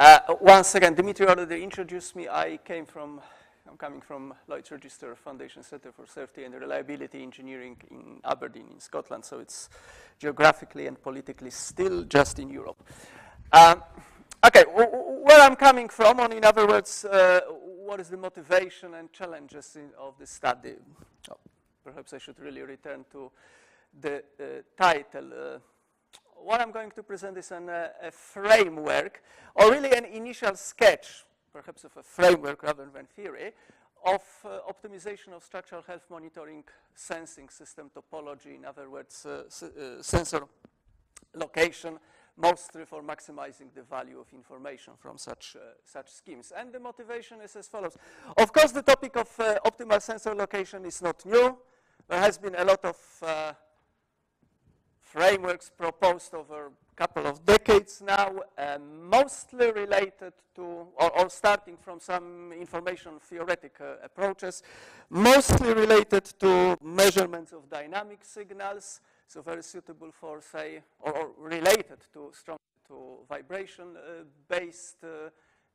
Uh, once again, Dimitri already introduced me. I came from, I'm coming from Lloyd's Register Foundation Center for Safety and Reliability Engineering in Aberdeen in Scotland, so it's geographically and politically still just in Europe. Um, okay, where I'm coming from, or in other words, uh, what is the motivation and challenges in, of the study? Oh, perhaps I should really return to the uh, title. Uh, what I'm going to present is an, uh, a framework, or really an initial sketch, perhaps of a framework rather than theory, of uh, optimization of structural health monitoring sensing system topology, in other words, uh, uh sensor location, mostly for maximizing the value of information from such, such schemes. And the motivation is as follows. Of course, the topic of optimal sensor location is not new. There has been a lot of frameworks proposed over a couple of decades now, mostly related to, or, or, starting from some information theoretic uh, approaches, mostly related to measurements of dynamic signals, so very suitable for, say, or, or related to strong to vibration-based uh, uh,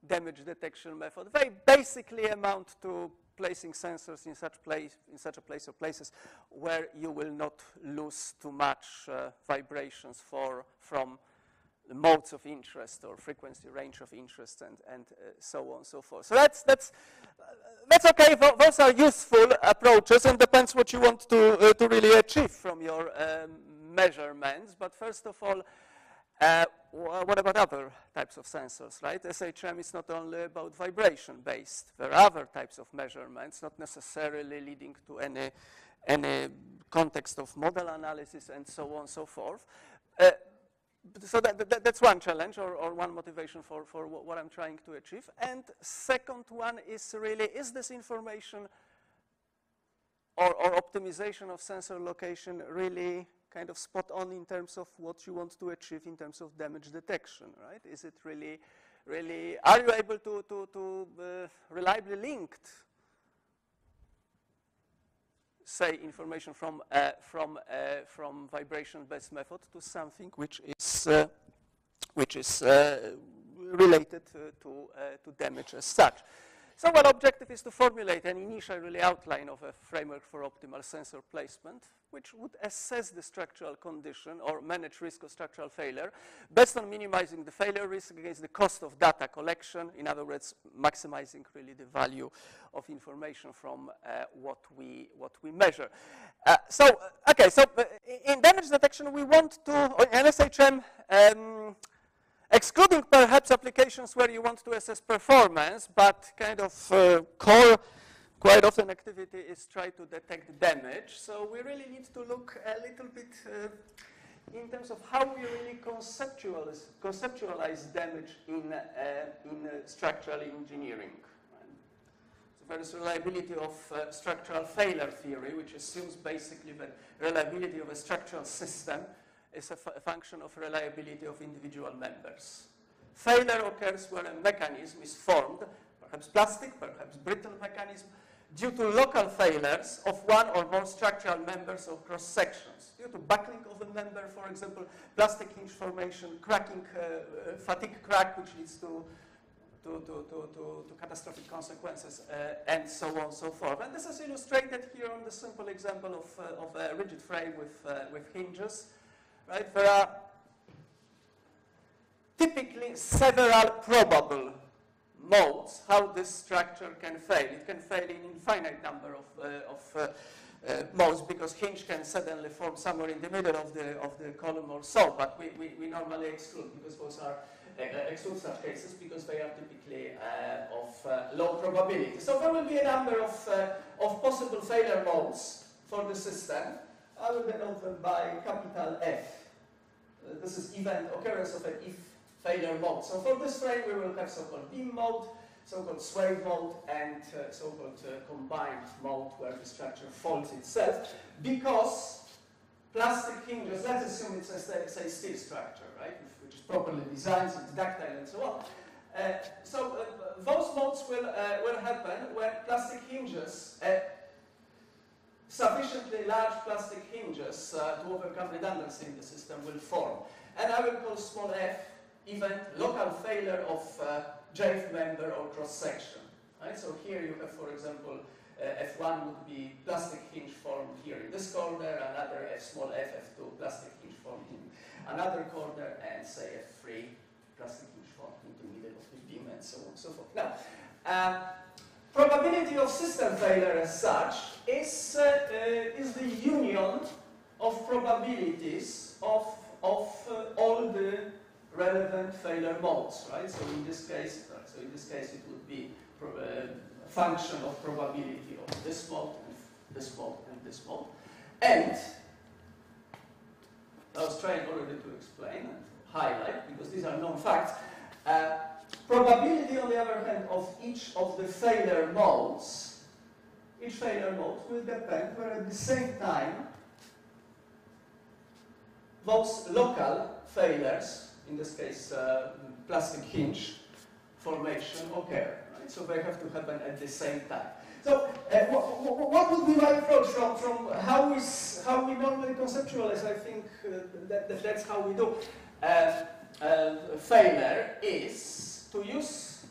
damage detection method. They basically amount to placing sensors in such place, in such a place or places where you will not lose too much uh, vibrations for, from the modes of interest or frequency range of interest and, and uh, so on and so forth. So that's, that's, uh, that's okay. Those are useful approaches and depends what you want to, uh, to really achieve from your um, measurements. But first of all, uh, what about other types of sensors, right? SHM is not only about vibration-based. There are other types of measurements, not necessarily leading to any, any context of modal analysis and so on and so forth. Uh, so that, that, that's one challenge or, or one motivation for, for what, I'm trying to achieve. And second one is really, is this information or, or optimization of sensor location really kind of spot on in terms of what you want to achieve in terms of damage detection, right? Is it really, really, are you able to, to, to uh, reliably linked say information from uh, from uh, from vibration-based method to something which is uh, which is uh, related to to, uh, to damage as such. So one objective is to formulate an initial really outline of a framework for optimal sensor placement, which would assess the structural condition or manage risk of structural failure based on minimizing the failure risk against the cost of data collection. In other words, maximizing really the value of information from uh, what, we, what we measure. Uh, so, uh, okay, so uh, in damage detection, we want to, in SHM, um, excluding perhaps applications where you want to assess performance, but kind of uh, core quite often activity is try to detect damage. So we really need to look a little bit uh, in terms of how we really conceptualize, conceptualize damage in, uh, in uh, structural engineering. So there is reliability of uh, structural failure theory, which assumes basically the reliability of a structural system is a, function of reliability of individual members. Failure occurs where a mechanism is formed, perhaps plastic, perhaps brittle mechanism, due to local failures of one or more structural members or cross sections. Due to buckling of a member, for example, plastic hinge formation, cracking, uh, uh, fatigue crack, which leads to to, to, to, to, catastrophic consequences, uh, and so on and so forth. And this is illustrated here on the simple example of, uh, of a rigid frame with, uh, with hinges right? There are typically several probable modes how this structure can fail. It can fail in infinite number of, uh, of uh, uh, modes because hinge can suddenly form somewhere in the middle of the, of the column or so, but we, we, we normally exclude because those are uh, exclude such cases because they are typically uh, of uh, low probability. So there will be a number of, of possible failure modes for the system. I will denote them by capital F. Uh, this is event occurrence of an if failure mode. So for this frame, we will have so-called beam mode, so-called sway mode, and uh, so-called uh, combined mode where the structure folds itself because plastic hinges, let's assume it's a, say, steel structure, right, which is properly designed, it's ductile and so on. Uh, so uh, those modes will, uh, will happen when plastic hinges sufficiently large plastic hinges uh, to overcome redundancy in the system will form. And I will call small f event local failure of uh, member or cross section. Right? So here you have, for example, uh, F1 would be plastic hinge formed here in this corner, another F small f, F2 plastic hinge formed in another corner, and say F3 plastic hinge formed in the middle of the beam, and so on and so forth. Now, uh, probability of system failure as such is, uh, uh, is the union of probabilities of, of uh, all the relevant failure modes, right? So in this case, so in this case it would be a function of probability of this mode and this mode and this mode. And I was trying already to explain and highlight because these are known facts. Uh, probability, on the other hand, of each of the failure modes, each failure mode will depend where at the same time those local failures, in this case uh, plastic hinge formation, occur. Right? So they have to happen at the same time. So uh, what, would be my approach from, from how, is, how we normally conceptualize, I think uh, that, that, that's how we do. Uh, uh failure is to use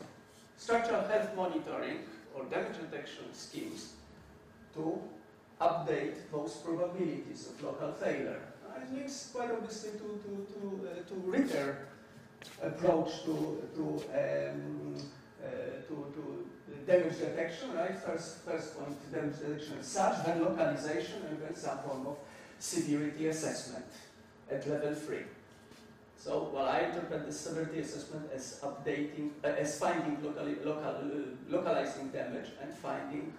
structural health monitoring or damage detection schemes to update those probabilities of local failure. Uh, it links quite obviously to, to, to, uh, to Rytter approach to, to, um, uh, to, to damage detection, right? First, first point, damage detection as such, then localization, and then some form of severity assessment at level three. So, well, I interpret the severity assessment as updating, uh, as finding locally, local, uh, localizing damage and finding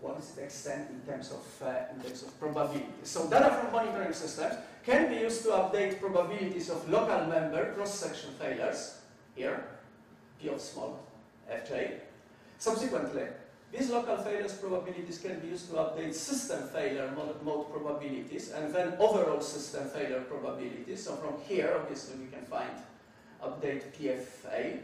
what is the extent in terms of uh, in terms of probability. So, data from monitoring systems can be used to update probabilities of local member cross-section failures. Here, p of small fj, Subsequently, these local failures probabilities can be used to update system failure mode, mode, probabilities and then overall system failure probabilities. So from here, obviously, we can find update PFA.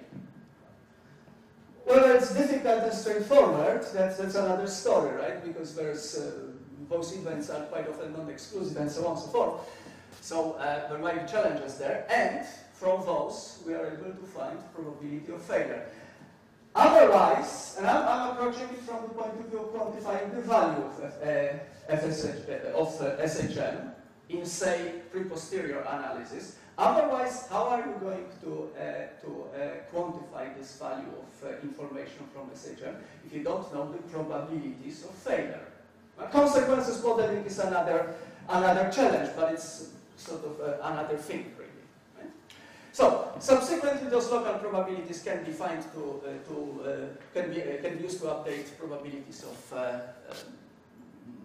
Whether it's difficult and straightforward, that's, that's another story, right? Because there's, uh, those events are quite often non-exclusive and so on and so forth. So uh, there might be challenges there. And from those, we are able to find probability of failure. Otherwise, and I'm, I'm, approaching it from the point of view of quantifying the value of, uh, FSH, uh, of uh, SHM in, say, pre-posterior analysis. Otherwise, how are you going to, uh, to uh, quantify this value of uh, information from SHM if you don't know the probabilities of failure? Consequences modeling is another, another challenge, but it's sort of another thing. Really. So subsequently, those local probabilities can be defined to, uh, to uh, can be uh, can be used to update probabilities of uh, uh,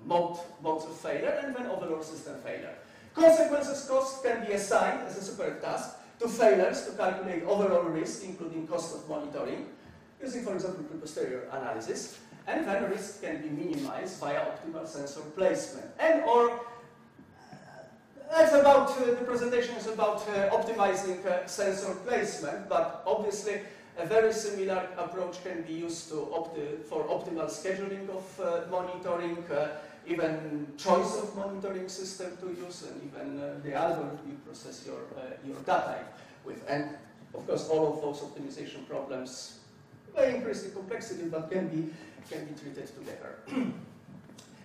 mode, modes of failure and then overall system failure. Consequences cost can be assigned as a separate task to failures to calculate overall risk, including cost of monitoring, using, for example, posterior analysis. And then risk can be minimized via optimal sensor placement and or that's about, uh, the presentation is about uh, optimizing uh, sensor placement, but obviously a very similar approach can be used to opti for optimal scheduling of uh, monitoring, uh, even choice of monitoring system to use, and even uh, the algorithm you process your, your data with. And of course, all of those optimization problems may increase in complexity, but can be, can be treated together.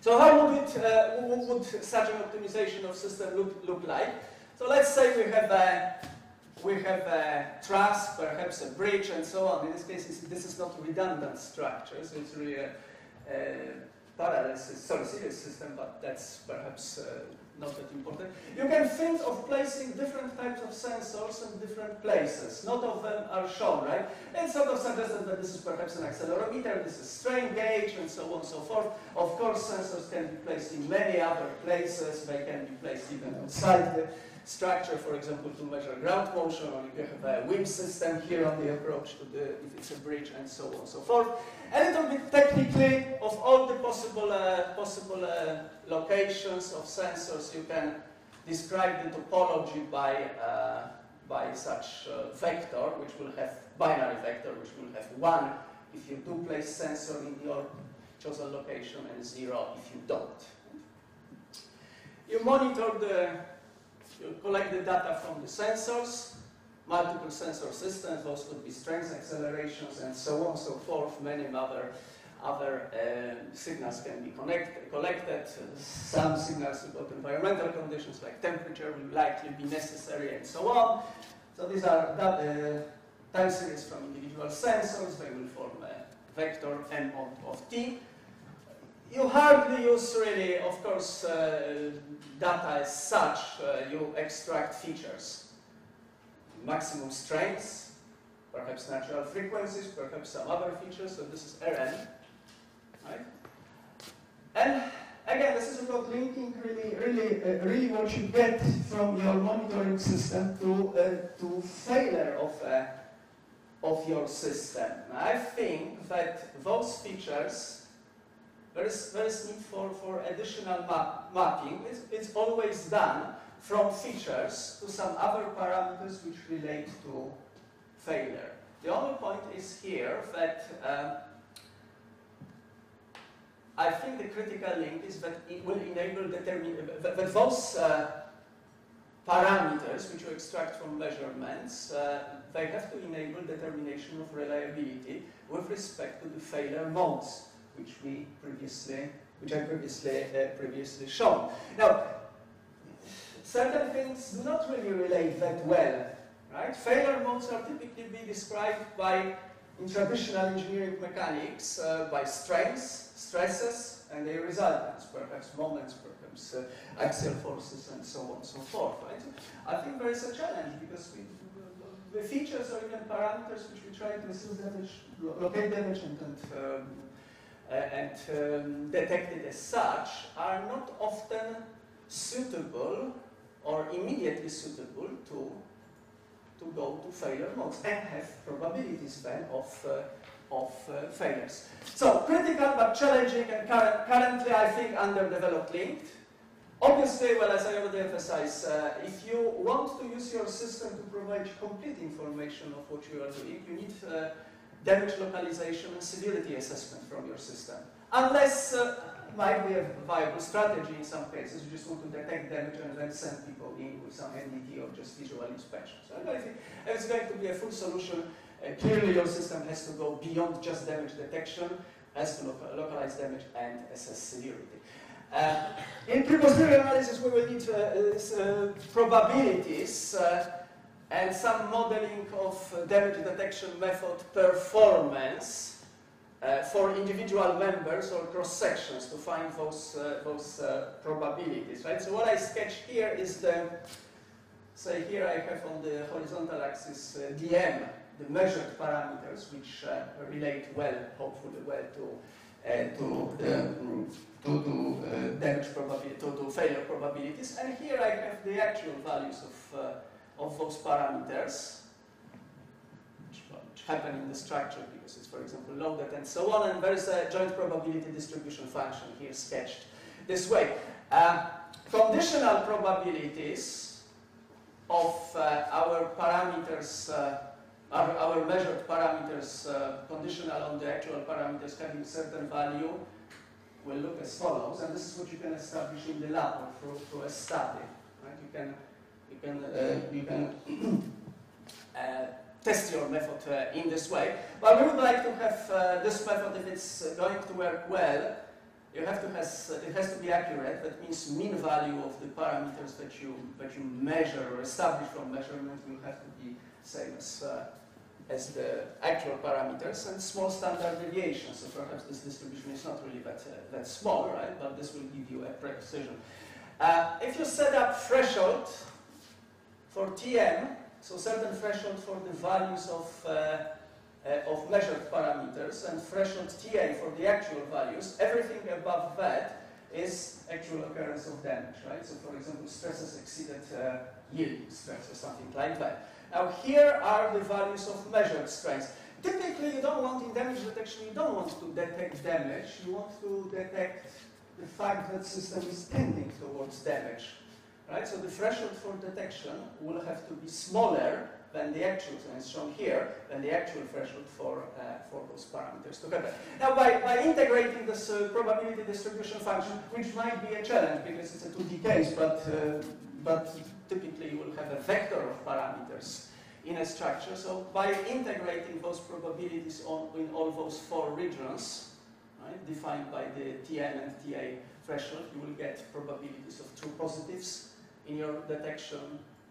So how would, it, uh, would such an optimization of system look, look like? So let's say we have a, we have a truss, perhaps a bridge, and so on. In this case, this is not redundant structure, so it's really a, a parallel, sorry, series system, but that's perhaps uh, not that important. You can think of placing different types of sensors in different places. Not of them are shown, right? It sort of suggested that this is perhaps an accelerometer, this is strain gauge, and so on and so forth. Of course, sensors can be placed in many other places. They can be placed even outside the structure, for example, to measure ground motion, or you have a WIM system here on the approach to the, if it's a bridge, and so on and so forth. A little bit technically, of all the possible, uh, possible uh, locations of sensors, you can describe the topology by, uh, by such uh, vector, which will have binary vector, which will have one if you do place sensor in your chosen location and zero if you don't. you monitor the, you collect the data from the sensors, multiple sensor systems, those could be strength accelerations and so on and so forth, many other other uh, signals can be connect, collected. Some signals about environmental conditions like temperature will likely be necessary and so on. So these are that, uh, time series from individual sensors. They will form a vector n of t. You hardly use really, of course, uh, data as such. Uh, you extract features, maximum strengths, perhaps natural frequencies, perhaps some other features. So this is Rn. Right? And again, this is about linking really, really, uh, really what you get from your monitoring system to uh, to failure of uh, of your system. I think that those features there is there is need for for additional map, mapping. It's, it's always done from features to some other parameters which relate to failure. The only point is here that uh, I think the critical link is that it will enable determine that, that those uh, parameters which you extract from measurements, uh, they have to enable determination of reliability with respect to the failure modes, which we previously, which I previously uh, previously shown. Now, certain things do not really relate that well, right? Failure modes are typically be described by in traditional engineering mechanics uh, by strengths, stresses, and their resultants, perhaps moments, perhaps uh, axial forces, and so on and so forth. Right? I think there is a challenge because we, the features or even parameters which we try to assess damage, locate damage and, and, um, uh, and um, detect it as such are not often suitable or immediately suitable to to go to failure modes and have probabilities then of, uh, of uh, failures. So critical but challenging and current, currently I think underdeveloped linked. Obviously, well, as I already emphasized, uh, if you want to use your system to provide complete information of what you are doing, you need uh, damage localization and severity assessment from your system. Unless uh, might be a viable strategy in some cases. You just want to detect damage and then send people in with some NDT or just visual inspection. So I think if it's going to be a full solution, uh, clearly your system has to go beyond just damage detection, has to local, localize damage and assess severity. Uh, in pre-posterior analysis, we will need uh, uh probabilities uh, and some modeling of uh, damage detection method performance uh, for individual members or cross sections to find those, uh, those uh, probabilities, right? So what I sketch here is the, say here I have on the horizontal axis uh, DM, the measured parameters which uh, relate well, hopefully well to, uh, to, to, to damage probability, to, to failure probabilities. And here I have the actual values of, of those parameters happen in the structure because it's, for example, loaded and so on. And there is a joint probability distribution function here sketched this way. Uh, conditional probabilities of uh, our parameters, uh, our, our, measured parameters, uh, conditional on the actual parameters having certain value, will look as follows. And this is what you can establish in the lab or through, through a study. Right? You can, you can, uh, you can uh, test your method uh, in this way. But we would like to have uh, this method, if it's uh, going to work well, you have to has, uh, it has to be accurate. That means mean value of the parameters that you that you measure or establish from measurement will have to be same as uh, as the actual parameters and small standard deviation. So perhaps this distribution is not really that uh, that small, right? But this will give you a precision. if you set up threshold for TM, so certain threshold for the values of, uh, uh, of measured parameters and threshold TA for the actual values. Everything above that is actual occurrence of damage, right? So for example, stresses exceeded uh, yield stress or something like that. Now here are the values of measured strengths. Typically, you don't want in damage detection, you don't want to detect damage, you want to detect the fact that system is tending towards damage. Right? So the threshold for detection will have to be smaller than the actual, it's shown here, than the actual threshold for, uh, for those parameters together. Now, by, by integrating this uh, probability distribution function, which might be a challenge because it's a 2D case, but, uh, but typically you will have a vector of parameters in a structure. So by integrating those probabilities on, in all those four regions, right, defined by the Tn and Ta threshold, you will get probabilities of true positives in your detection,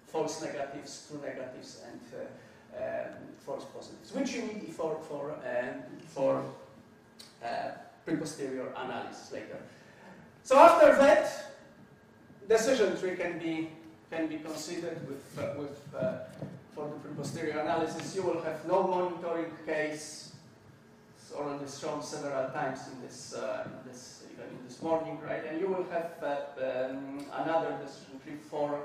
false negatives, true negatives, and uh, um, false positives, which you need for, for, um, for uh, pre-posterior analysis later. So after that, decision tree can be can be considered with uh, with uh, for the pre-posterior analysis. You will have no monitoring case. It's already shown several times in this uh, in this this morning, right? And you will have uh, um, another decision tree for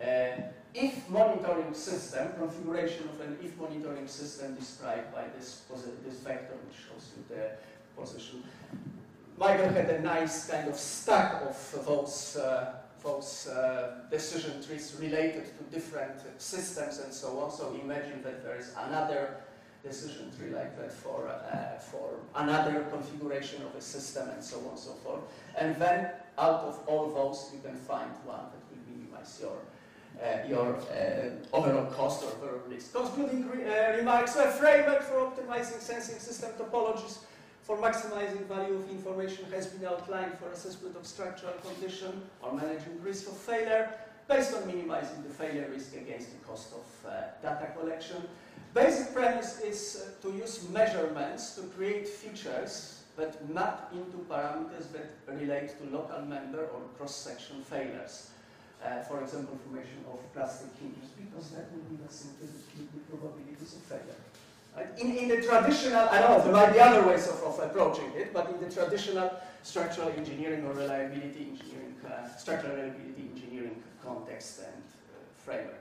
uh, if monitoring system, configuration of an if monitoring system described by this, this vector which shows you the position. Michael had a nice kind of stack of those, uh, those uh, decision trees related to different systems and so on. So imagine that there is another decision tree like that for, uh, for another configuration of a system and so on and so forth. And then out of all those, you can find one that will minimize your, uh, your uh, overall cost or overall risk. Concluding re uh, remarks, so a framework for optimizing sensing system topologies for maximizing value of information has been outlined for assessment of structural condition or managing risk of failure based on minimizing the failure risk against the cost of uh, data collection. Basic premise is uh, to use measurements to create features that map into parameters that relate to local member or cross-section failures. Uh, for example, formation of plastic hinges, because that will give us the probabilities of failure. Right? In, in the traditional, I know, there might be other ways of, of approaching it, but in the traditional structural engineering or reliability engineering, uh, structural reliability engineering context and uh, framework.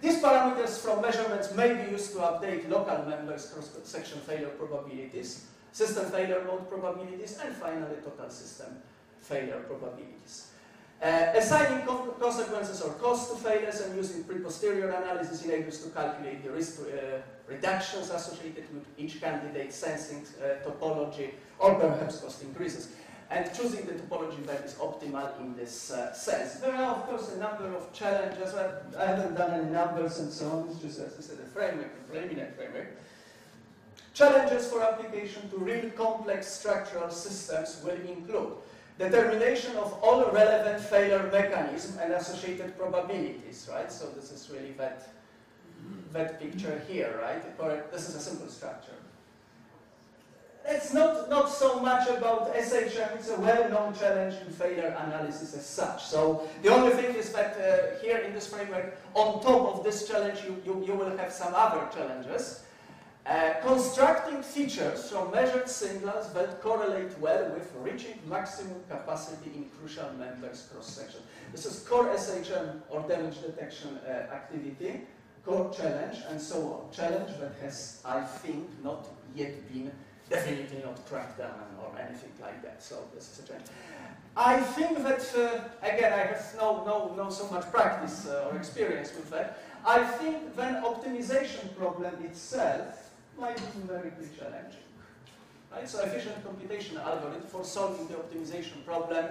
These parameters from measurements may be used to update local members cross-section failure probabilities, system failure mode probabilities, and finally total system failure probabilities. Uh, assigning consequences or cost to failures and using pre-posterior analysis enables to calculate the risk uh, reductions associated with each candidate sensing uh, topology or perhaps cost increases and choosing the topology that is optimal in this uh, sense. There are, of course, a number of challenges. I haven't done any numbers and so on. It's just, as I said, a framework, a preliminary framework. Challenges for application to real complex structural systems will include determination of all relevant failure mechanisms and associated probabilities, right? So this is really that, that picture here, right? This is a simple structure it's not, not so much about SHM, it's a well-known challenge in failure analysis as such. So the only thing is that uh, here in this framework, on top of this challenge, you, you, you will have some other challenges. Uh, constructing features from measured signals that correlate well with reaching maximum capacity in crucial members cross-section. This is core SHM or damage detection uh, activity, core challenge, and so on. Challenge that has, I think, not yet been definitely not crackdown or anything like that. So this is a change. I think that, uh, again, I have no, no, no so much practice uh, or experience with that. I think then optimization problem itself might be very challenging. Right? So efficient computation algorithm for solving the optimization problem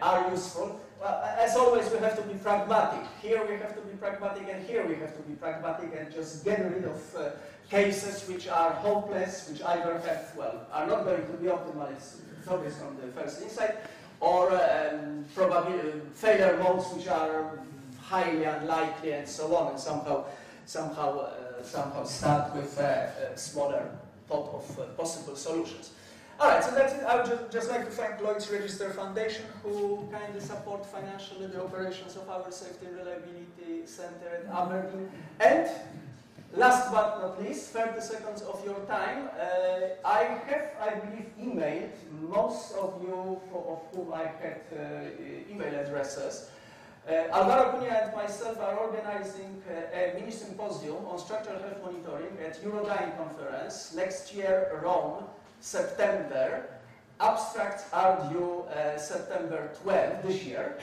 are useful. Well, as always, we have to be pragmatic. Here we have to be pragmatic, and here we have to be pragmatic and just get rid of uh, cases which are hopeless, which either have, well, are not going to be optimized, focused on the first insight, or um, probably failure modes which are highly unlikely and so on, and somehow, somehow, uh, somehow start with a, a smaller pot of uh, possible solutions. All right, so that's it. I would just, just like to thank Lloyd's Register Foundation, who kindly support financially the operations of our Safety and Reliability Center at Aberdeen, and Last but not least, 30 seconds of your time. Uh, I have, I believe, emailed most of you of whom I had uh, email addresses. Uh, Alvaro Cunha and myself are organizing uh, a mini symposium on structural health monitoring at EURODYN conference next year, Rome, September. Abstracts are due uh, September 12 this year.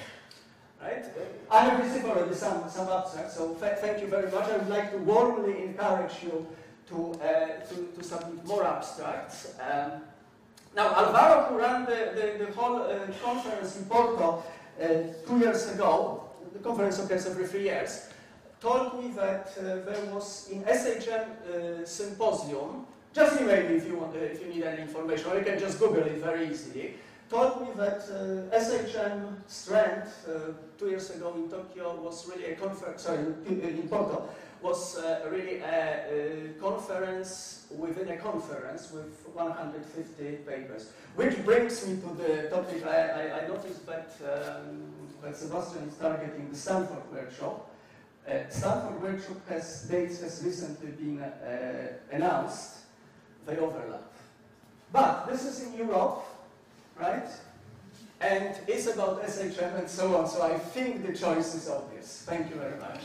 right? I have received already some, some abstracts, so thank you very much. I would like to warmly encourage you to, uh, to, to, submit more abstracts. Um, now, Alvaro, who ran the, the, the whole uh, conference in Porto uh, two years ago, the conference occurs every three years, told me that uh, there was in SHM uh, symposium, just email me if you, want, if you need any information, or you can just Google it very easily, told me that uh, SHM strength uh, two years ago in Tokyo was really a conference, sorry, in Porto, was uh, really a, a, conference within a conference with 150 papers. Which brings me to the topic I, I, I noticed that, um, that Sebastian is targeting the Stanford workshop. Uh, Stanford workshop has dates has recently been uh, announced. They overlap. But this is in Europe, right? And it's about SHM and so on, so I think the choice is obvious. Thank you very much.